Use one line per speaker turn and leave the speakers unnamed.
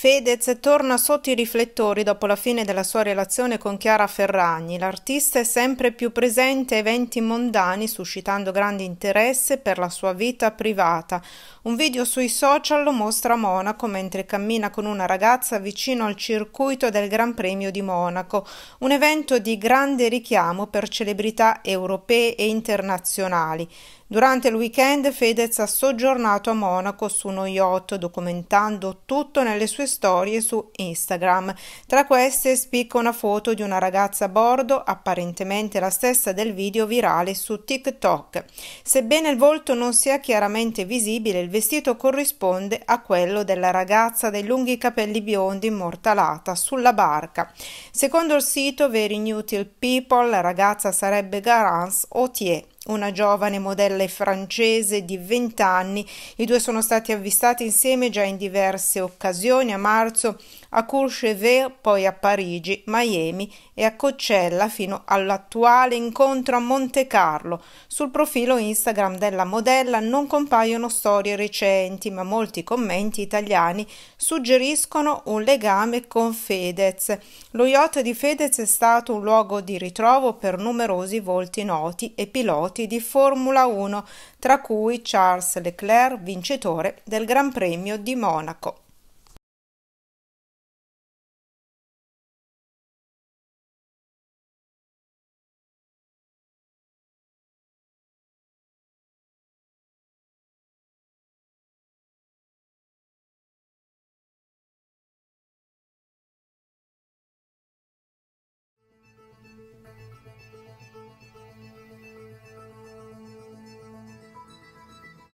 Fedez torna sotto i riflettori dopo la fine della sua relazione con Chiara Ferragni. L'artista è sempre più presente a eventi mondani, suscitando grande interesse per la sua vita privata. Un video sui social lo mostra a Monaco mentre cammina con una ragazza vicino al circuito del Gran Premio di Monaco, un evento di grande richiamo per celebrità europee e internazionali. Durante il weekend Fedez ha soggiornato a Monaco su uno yacht documentando tutto nelle sue storie su Instagram. Tra queste spicca una foto di una ragazza a bordo, apparentemente la stessa del video virale su TikTok. Sebbene il volto non sia chiaramente visibile, il vestito corrisponde a quello della ragazza dai lunghi capelli biondi immortalata sulla barca. Secondo il sito Very Newtil People, la ragazza sarebbe Garance Autier una giovane modella francese di 20 anni. I due sono stati avvistati insieme già in diverse occasioni, a marzo a Courchevel, poi a Parigi, Miami e a Coachella fino all'attuale incontro a Monte Carlo. Sul profilo Instagram della modella non compaiono storie recenti, ma molti commenti italiani suggeriscono un legame con Fedez. Lo yacht di Fedez è stato un luogo di ritrovo per numerosi volti noti e piloti piloti di Formula 1, tra cui Charles Leclerc, vincitore del Gran Premio di Monaco.